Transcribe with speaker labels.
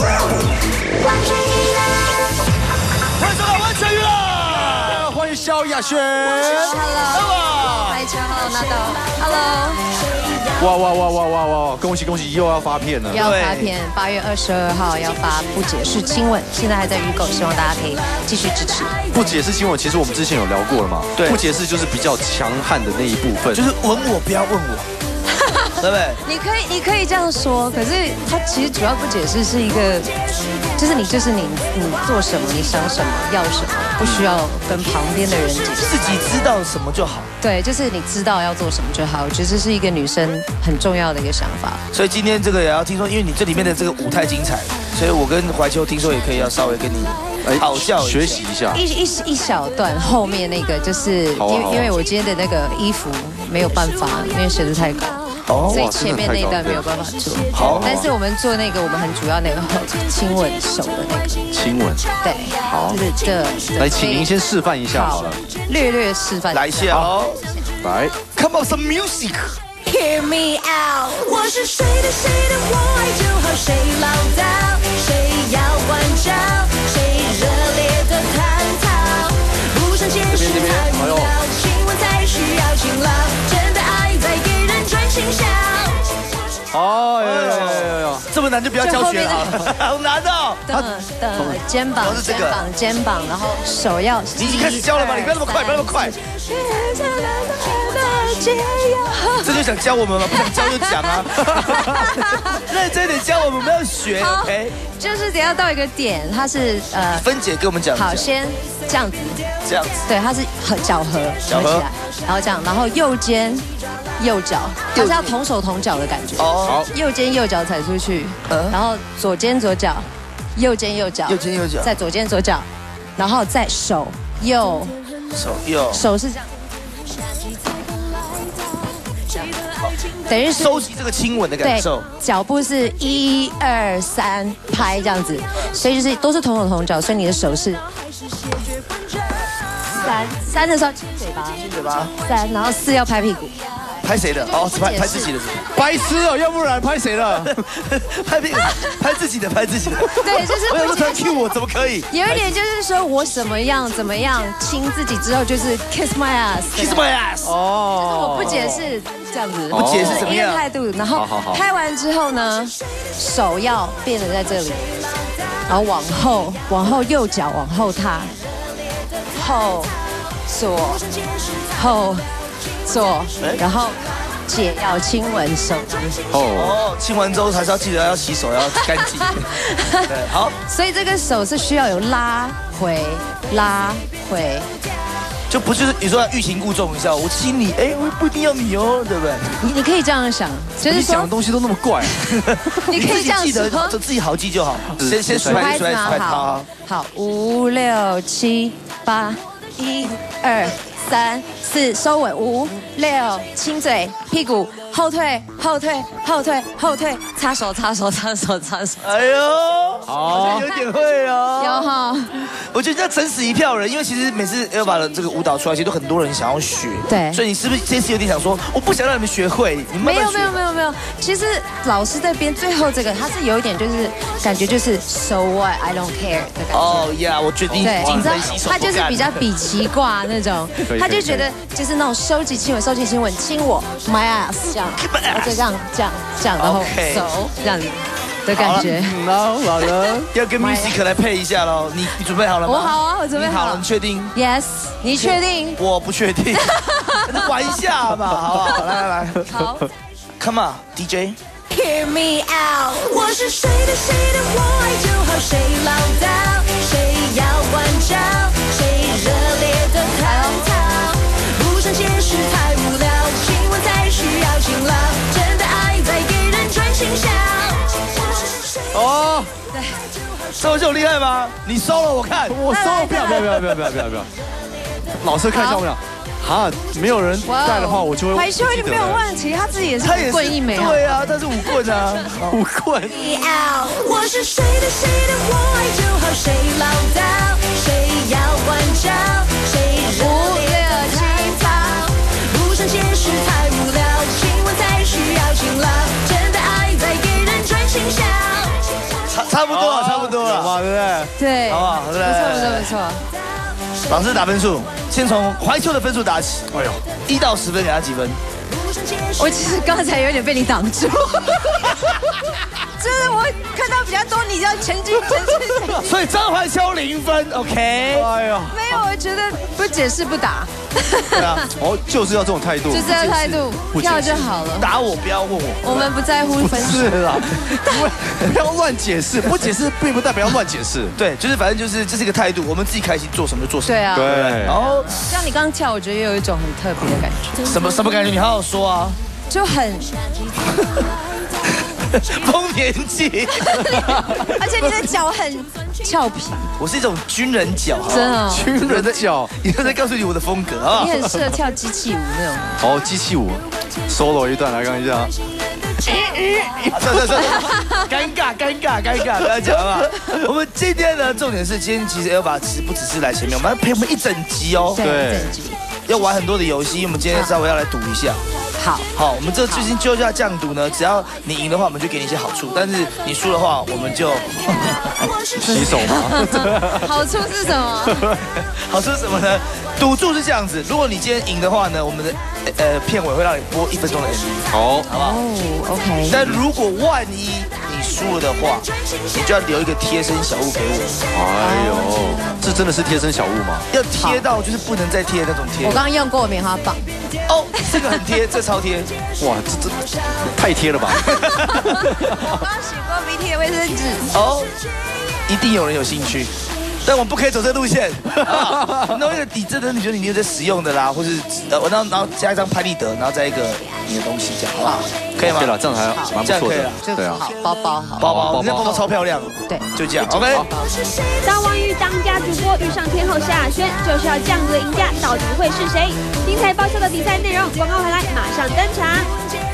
Speaker 1: 欢迎收看完全娱乐，欢迎萧亚轩。
Speaker 2: Hello，白球，Hello，纳豆，Hello，
Speaker 1: 哇哇哇哇哇哇！恭喜恭喜，又要发片了。
Speaker 2: 要发片，八月二十二号要发不解释亲吻，现在还在预购，希望大家可以继续支持。
Speaker 1: 不解释亲吻，其实我们之前有聊过了嘛。
Speaker 3: 对
Speaker 1: 不解释就是比较强悍的那一部分。
Speaker 3: 就是吻我，不要问我，对不对？
Speaker 2: 你可以，你可以这样说，可是他其实主要不解释是一个，就是你就是你，你做什么，你想什么，要什么，不需要跟旁边的人解释。
Speaker 3: 自己知道什么就好。
Speaker 2: 对，就是你知道要做什么就好。我觉得这是一个女生很重要的一个想法。
Speaker 3: 所以今天这个也要听说，因为你这里面的这个舞太精彩，所以我跟怀秋听说也可以要稍微跟你讨教一下
Speaker 1: 学习一下。
Speaker 2: 一一一小段后面那个就是
Speaker 1: 好啊啊
Speaker 2: 因为因为我今天的那个衣服没有办法，因为鞋子太高，
Speaker 3: 哦
Speaker 2: 所以前面那一段没有办法做。
Speaker 3: 好
Speaker 2: 但是我们做那个我们很主要那个亲吻手的那个，
Speaker 1: 亲吻，
Speaker 2: 对，
Speaker 1: 好
Speaker 2: 就是这。
Speaker 1: 来，请您先示范一下好了。
Speaker 2: 略略示范。
Speaker 3: 来一下哦
Speaker 1: 来
Speaker 3: ，，Come on some music。
Speaker 2: Hear me out。
Speaker 4: 我是谁的谁的，我爱就好，谁唠叨，谁
Speaker 3: 难就不要教学了 好难哦。
Speaker 2: 的的肩膀肩膀肩膀，然后手要。
Speaker 3: 你已经开始教了吗？你不要那么快，不要那么快。这就想教我们吗？不想教就讲啊。认真点教我们，不要学，OK？
Speaker 2: 就是得要到一个点，它是呃，
Speaker 3: 芬姐跟我们讲，
Speaker 2: 好，先这样子，
Speaker 3: 这样子，
Speaker 2: 对，它是脚合
Speaker 3: 合
Speaker 2: 起来，然后这样，然后右肩右脚，它是要同手同脚的感觉。
Speaker 3: 哦，
Speaker 2: 右肩右脚踩出去，
Speaker 3: 嗯。
Speaker 2: 然后左肩左脚，右肩右脚，
Speaker 3: 右肩右脚。
Speaker 2: 再左肩左脚，然后再手右。
Speaker 3: 手右，
Speaker 2: 手是这样，等于是
Speaker 3: 收集这个亲吻的感
Speaker 2: 对
Speaker 3: 受。，
Speaker 2: 脚步是一二三拍这样子，所以就是都是同手同脚，所以你的手是三三的时候亲嘴巴，
Speaker 3: 亲嘴巴，
Speaker 2: 三，然后四要拍屁股，
Speaker 3: 拍谁的？哦，是拍拍自己的，
Speaker 1: 白痴哦，要不然拍谁的？
Speaker 3: 拍屁股，拍自己的，拍自己的。
Speaker 2: 对，就是
Speaker 3: 我想说突然
Speaker 2: 不解
Speaker 3: Q 我，怎么可以？
Speaker 2: 有一点就是说我什么样怎么样亲自己之后就是 kiss my
Speaker 3: ass，？Kiss my ass。
Speaker 1: 哦，
Speaker 2: 我不解释这样子，
Speaker 3: 不解释怎么？样
Speaker 2: 态度，然后拍完之后呢，手要变得在这里，然后往后往后右脚往后踏，后左后左，然后姐要亲吻手，
Speaker 1: 哦，
Speaker 3: 哦，亲完之后还是要记得要洗手，要干净。对，好，
Speaker 2: 所以这个手是需要有拉回拉回，
Speaker 3: 就不就是你说要欲擒故纵一下，我亲你，哎，我不一定要你哦，对不对？
Speaker 2: 你你可以这样想，就是说
Speaker 1: 你讲的东西都那么怪。
Speaker 2: 你可以这样
Speaker 3: 记得
Speaker 2: 说。
Speaker 3: 自己好记就好。先先数拍数拍数
Speaker 2: 拍子吗？
Speaker 3: 拍，好
Speaker 2: 好
Speaker 3: 好。
Speaker 2: 好，五六七八，一二三四，收尾，五六，亲嘴，屁股，后退，后退，后退，后退，擦手，擦手，擦手，擦手，
Speaker 3: 哎呦，好像有点会
Speaker 2: 有
Speaker 3: 哦。
Speaker 2: 哈？
Speaker 3: 我觉得要整死一票人，因为其实每次 Elva 的这个舞蹈出来，其实都很多人想要学。
Speaker 2: 对。
Speaker 3: 所以你是不是这次有点想说，我不想让你们学会，你慢慢学？
Speaker 2: 没有没有没有没有，其实老师在编最后这个，他是有一点就是感觉就是 so what I don't care 的感觉。
Speaker 3: 哦呀，我决定
Speaker 2: 对，你知道他就是比较比奇挂那种，他就觉得就是那种收集亲吻、收集亲吻，亲我 my ass 这样。且这样这样这样，然后手这样子的感觉。
Speaker 1: 嗯然后老人，
Speaker 3: 要跟 music 来配一下喽。你你准备好了吗？
Speaker 2: 我好啊我准备好
Speaker 3: 了，你确定
Speaker 2: ？Yes，你确定？
Speaker 3: 我不确定，玩一下嘛，好不好？来来来
Speaker 2: 好
Speaker 3: ，，Come on，DJ。
Speaker 4: Hear me out，我是谁的谁的，我爱就好，谁唠叨，谁要关照，谁热烈的探讨，
Speaker 3: 收就厉害吗？你收了我看，
Speaker 1: 我收了，不要不要不要不要不要不要不要。老师看一下我们俩，哈，没有人在的话，我就会
Speaker 2: 怀秀
Speaker 1: 不记得
Speaker 2: 没有
Speaker 1: 了
Speaker 2: 问题，他自己也是
Speaker 3: 他也是
Speaker 2: 棍一枚啊。
Speaker 3: 对啊，他是舞棍啊。
Speaker 1: 舞棍。
Speaker 4: 我是谁的谁的，我爱就好，谁唠叨，谁要关照，谁热烈的不想解释太无聊，亲吻才需要勤劳，真的爱在给人
Speaker 3: 差不多了，差不多了，
Speaker 1: 对，
Speaker 3: 好不好？
Speaker 2: 不错不错不错。
Speaker 3: 老师打分数，先从怀秋的分数打起。哎呦，一到十分给他几分？
Speaker 2: 我其实刚才有点被你挡住。就是我看到比较多，你要前进前进。
Speaker 3: 所以张怀秋零分，OK。哎
Speaker 2: 呦，没有，我觉得不解释不打。
Speaker 1: 对啊，哦，就是要这种态度，
Speaker 2: 就这样态度，跳就好了。
Speaker 3: 打我不要问我，
Speaker 2: 我们不在乎分数
Speaker 1: 啦，不要乱解释，不解释 并不代表要乱解释。
Speaker 3: 对，就是反正就是这是一个态度，我们自己开心做什么就做什么。
Speaker 2: 对啊，
Speaker 1: 对。
Speaker 3: 然后
Speaker 2: 像你刚刚跳，我觉得也有一种很特别的感觉。
Speaker 3: 什么什么感觉？你好好说啊。
Speaker 2: 就很。
Speaker 3: 丰年祭，
Speaker 2: 而且你的脚很俏皮，
Speaker 3: 我是一种军人脚，
Speaker 2: 真的，
Speaker 1: 军人的脚，
Speaker 3: 你都在告诉你我的风格啊。
Speaker 2: 你很适合跳机器舞那种。
Speaker 1: 哦，机器舞，solo 一段来看一下。
Speaker 3: 算算算，尴尬尴尬尴尬，不要讲了。我们今天呢重点是，今天其实 Elva 其实不只是来前面，我们要陪我们一整集哦。
Speaker 2: 对，整集
Speaker 3: 要玩很多的游戏，我们今天稍微要来赌一下。
Speaker 2: 好
Speaker 3: 好，我们这最近就要降赌呢。只要你赢的话，我们就给你一些好处；但是你输的话，我们就
Speaker 1: 洗手吗？
Speaker 2: 好处是什么？
Speaker 3: 好处是什么呢？赌注是这样子：如果你今天赢的话呢，我们的呃片尾会让你播一分钟的 MV，
Speaker 1: 好，
Speaker 3: 好不好
Speaker 2: ？OK。
Speaker 3: 但如果万一你输了的话，你就要留一个贴身小物给我。
Speaker 1: 哎呦，这真的是贴身小物吗？
Speaker 3: 要贴到就是不能再贴那种贴。
Speaker 2: 我刚刚用过棉花棒。
Speaker 3: 哦，这个很贴，这超贴。
Speaker 1: 哇，这这太贴了吧！
Speaker 2: 我刚洗过鼻涕的卫生纸。哦，
Speaker 3: 一定有人有兴趣。但我们不可以走这路线。那为了抵制的，你觉得你有在使用的啦，或是呃，我然后然后加一张拍立得，然后再一个你的东西，这样好不好？可以吗？
Speaker 1: 对了，这样还蛮不错的。
Speaker 2: 对啊，好，包包好，
Speaker 3: 包包，你这包包超漂亮。
Speaker 2: 对，
Speaker 3: 就这样，OK。
Speaker 5: 当王玉当家主播遇上天后萧亚轩，就是要降格赢家，到底会是谁？精彩爆笑的比赛内容，广告回来马上登场。